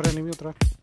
ऊपर एनिमी उतरा दोनों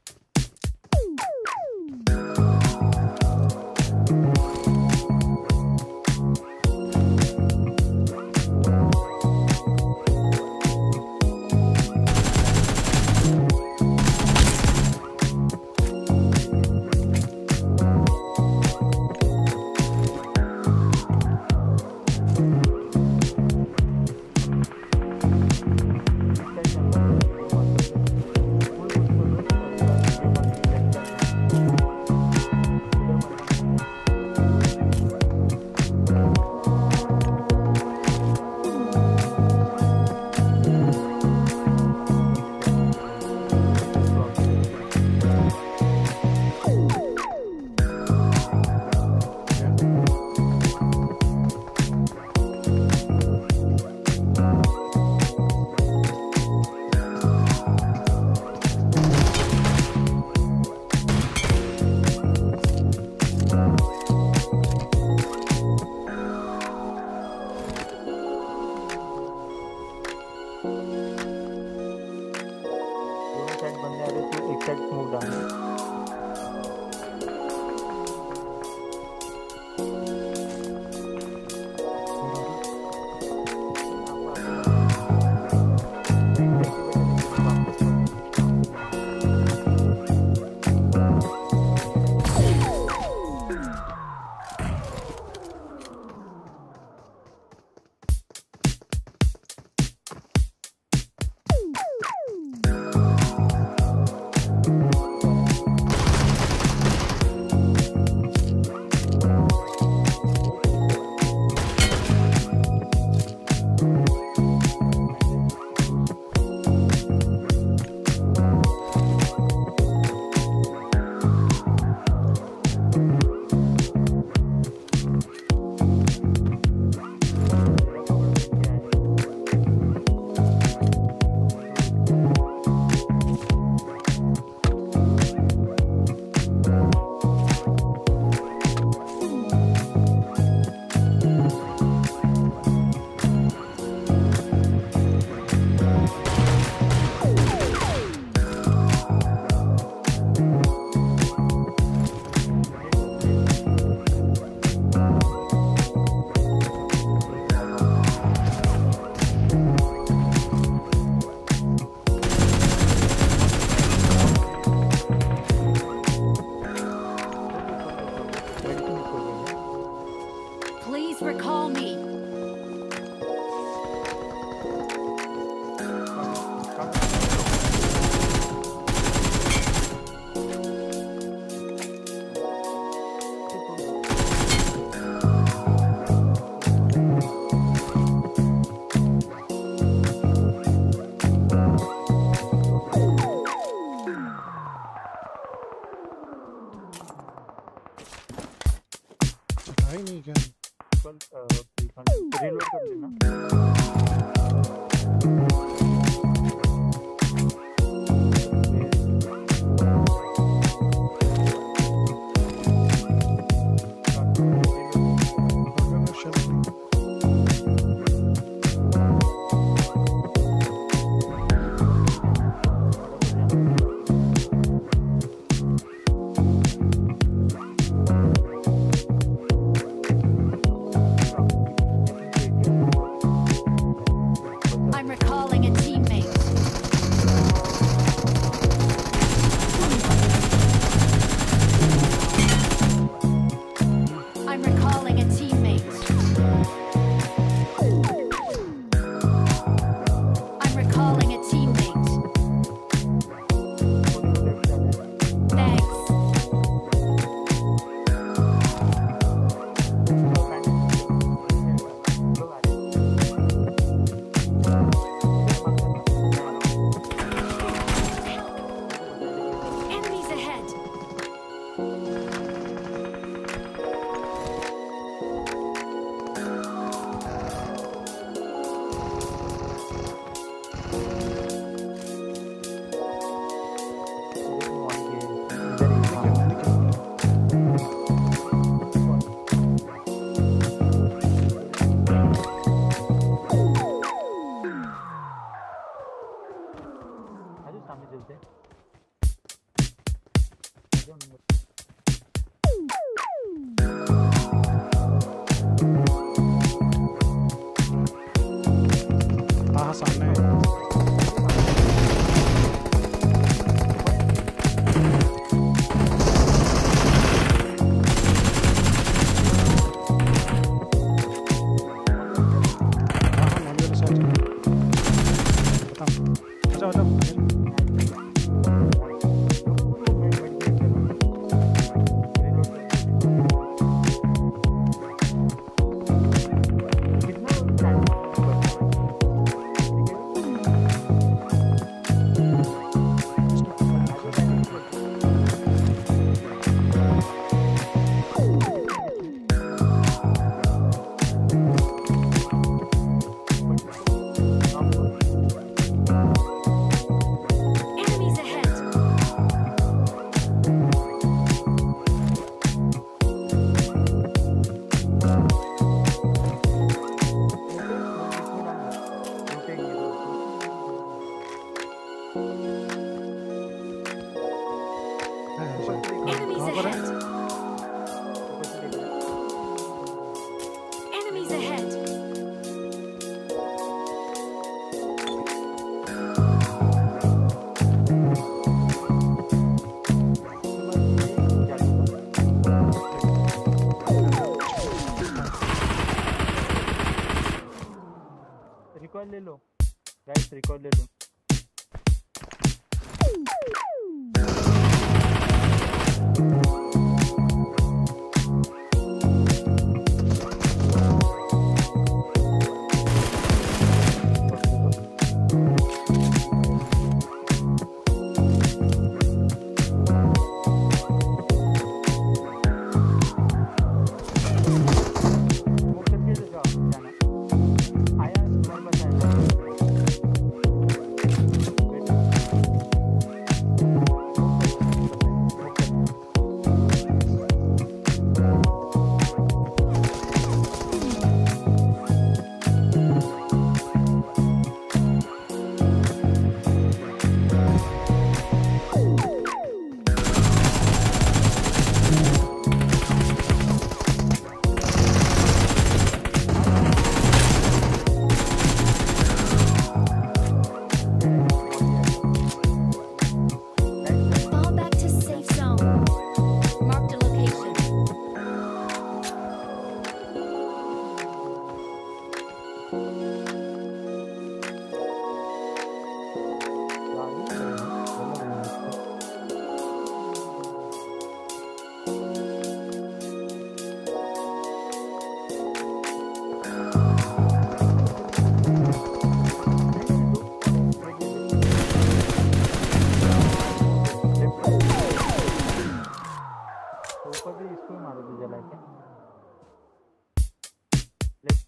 record le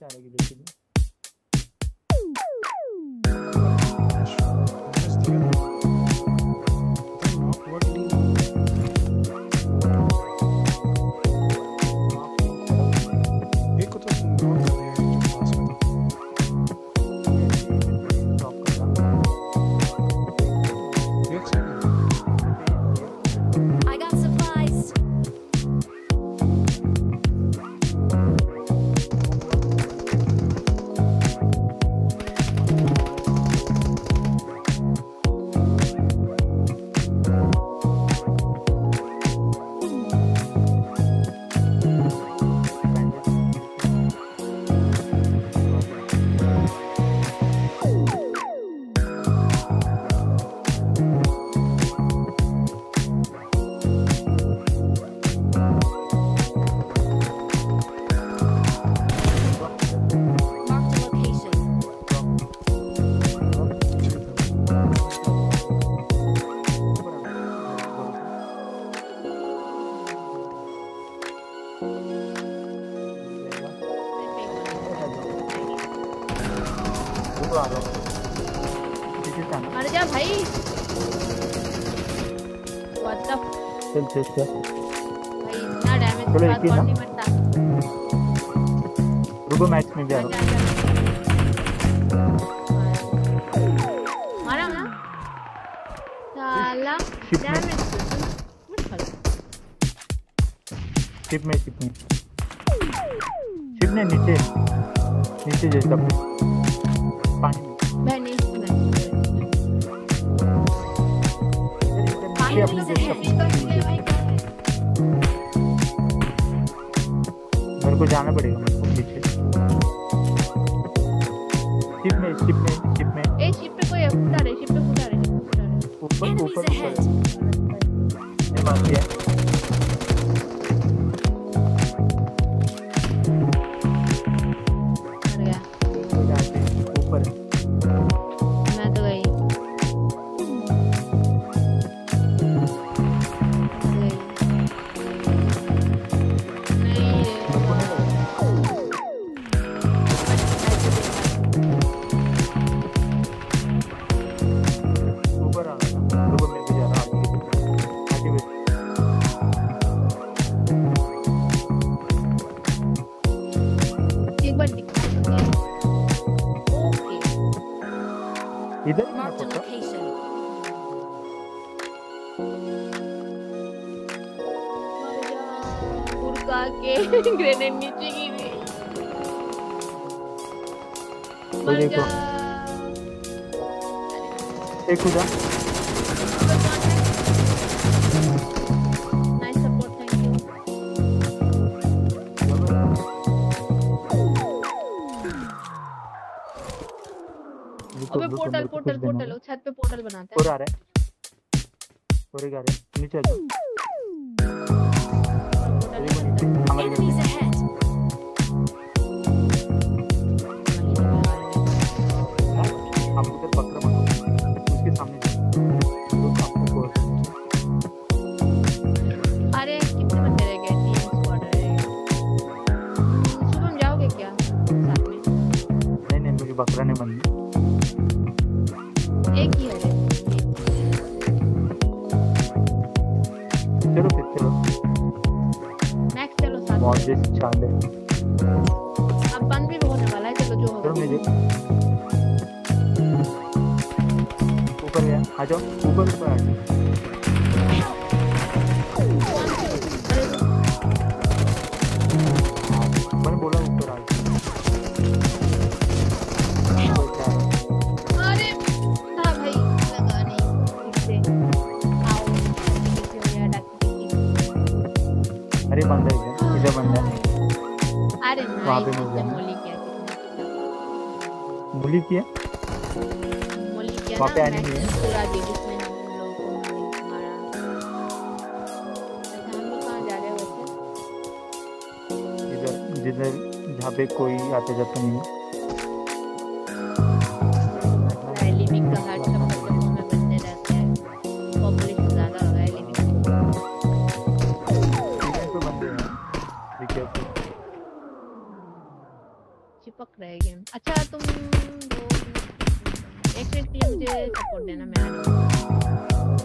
डालेगी बेसिकली मर जा भाई। चल चल चल। भाई इतना डैमेज बाद कौन नहीं मरता? रुको मैच में जा रहा मारा ना। साला डैमेज शिप में शिप में। शिप ने नीचे नीचे जैसा पानी देखिए को जाना पड़ेगा मेरे को पीछे। शिप में शिप में शिप में। ए शिप पे कोई उतारे शिप पे उतारे ऊपर ऊपर ऊपर। ये बात है। ಇದೆ ग्रेनेड नीचे गिरी मर जा एक खुदा अबे पोर्टल पोर्टल पोर्टल छत पे पोर्टल बनाते हैं। और आ रहा है। और ये आ रहा है। नीचे आ जाओ। वहाँ पे मिल जाएँगे। बोली किया वहाँ पे आने के लिए। जिधर जहाँ पे कोई आते जाते नहीं है। एक मिनट के सपोर्ट देना मैडम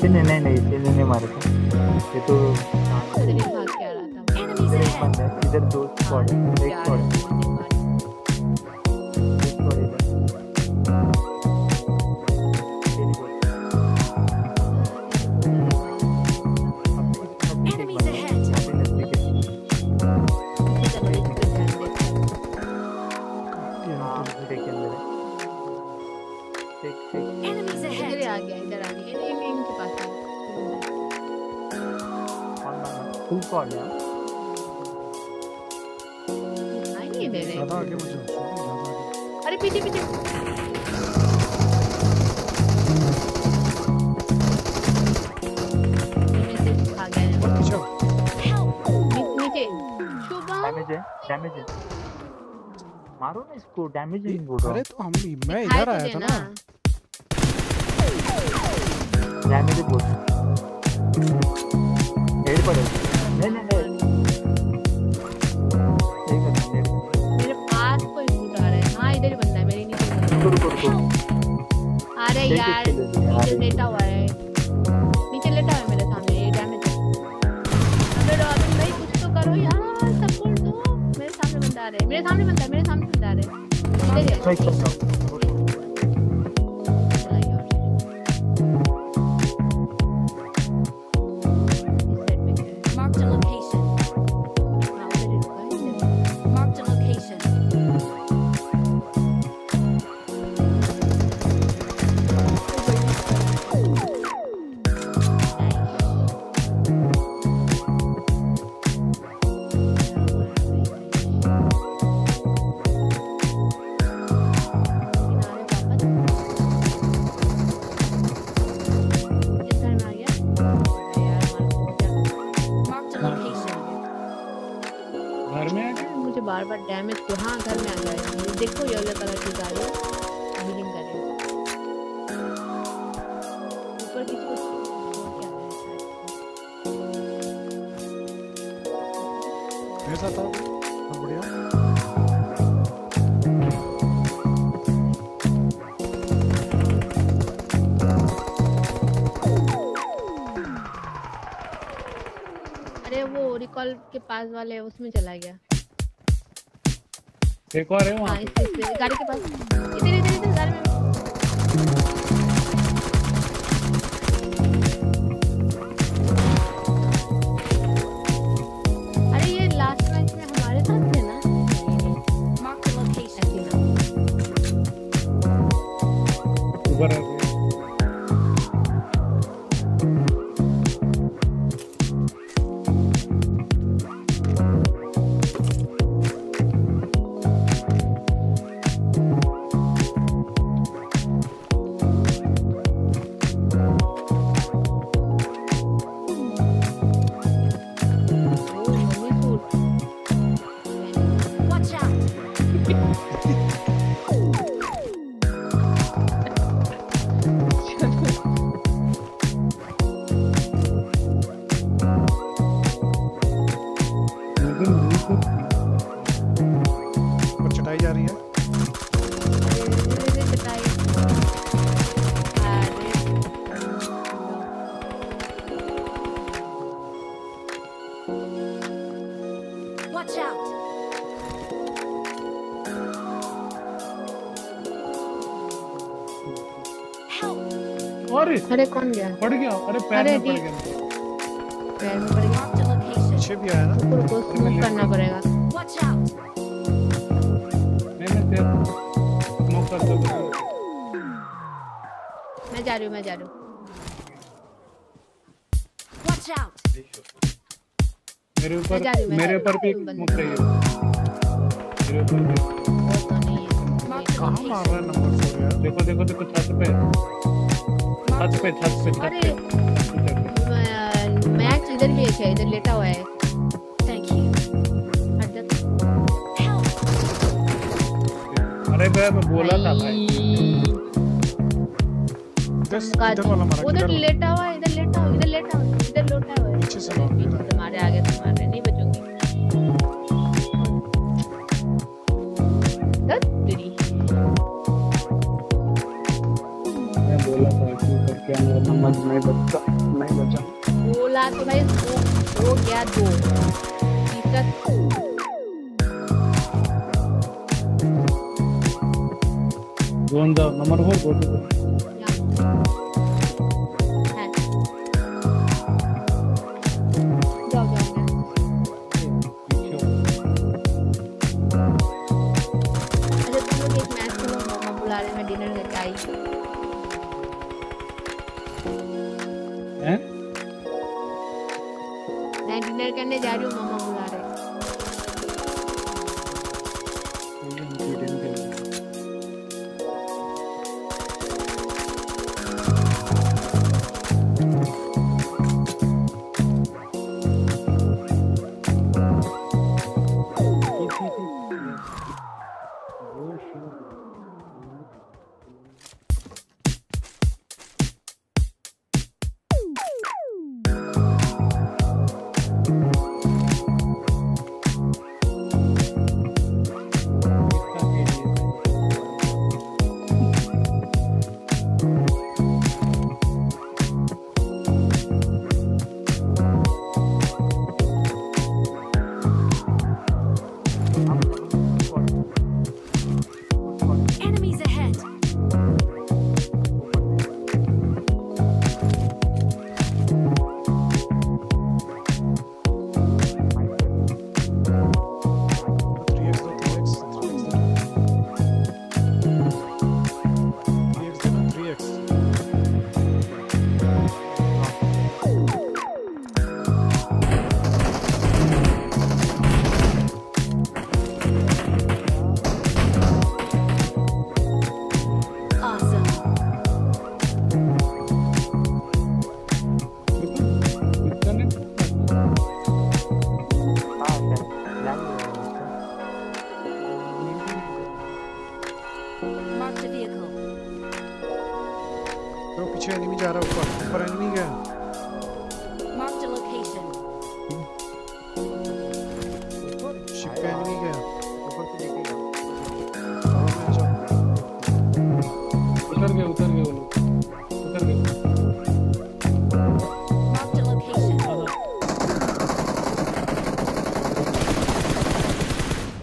इतने नहीं नहीं इतने नहीं मारे थे। ये तो इधर दो स्पॉट एक स्पॉट डैमेज है डैमेज है। मारो ना इसको डैमेज नहीं बोल रहा अरे तो हम मैं इधर आया था ना। डैमेज बोल हेड रहा है। हाँ इधर लेटा हुआ है। मेरे सामने बंदा मेरे सामने बंदा आ रहा है इधर ही किसी बढ़िया अरे वो रिकॉल के पास वाले उसमें चला गया। एक और है वहाँ हाँ गाड़ी के पास। इधर इधर इधर गाड़ी में। अरे। अरे कौन गया? पड़ गया। अरे पैर में पड़ गया। पैर में पड़ गया. पीछे भी आया ना। रुको रुको स्मोक करना पड़ेगा. नहीं मैं तेरे स्मोक कर सकता मैं जा रही हूँ मैं जा रही हूँ। Watch out. मेरे ऊपर मैं मेरे ऊपर भी स्मोक रही है मेरे ऊपर भी तो है। कहाँ मार रहा है नंबर फोर यार? देखो देखो देखो छत पे। छत पे छत पे छत अरे पे मैं- मैक्स इधर भी है इधर लेटा हुआ है। Thank you. हट जा अरे मैं मैं बोला था भाई। इधर इधर वाला मारा उधर लेटा हुआ है इधर लेटा हुआ इधर लेटा हुआ इधर लोटा हुआ है। पीछे से मार आगे से मारे नहीं करके मेरा नंबर नहीं बचता नहीं बचा। बोला तो भाई हो हो गया दो गोंदा नंबर फोर गो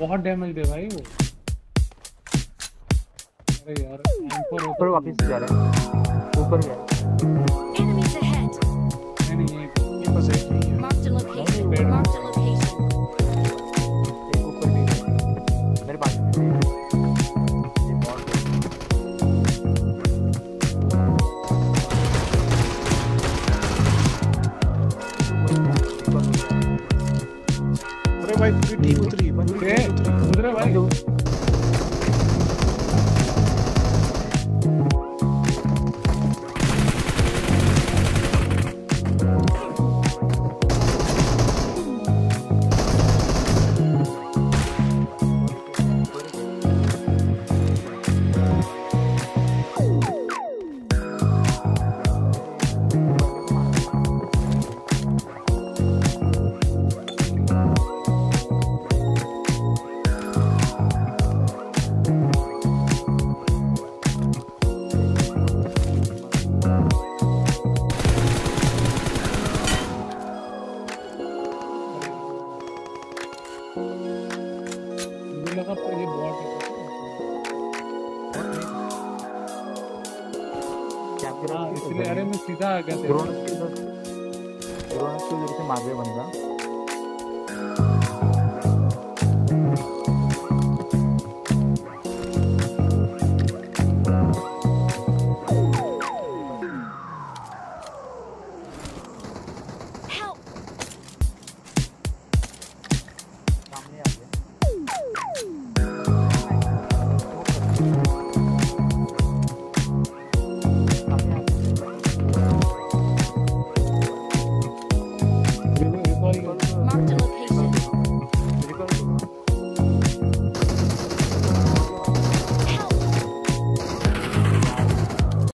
बहुत डैमेज दे भाई वो। अरे यार ऊपर ऊपर वापस जा रहा है। ऊपर गया। हाँ, इसलिए अरे मैं सीधा आ गया द्रोण के इधर द्रोण के से तो मार बन गया।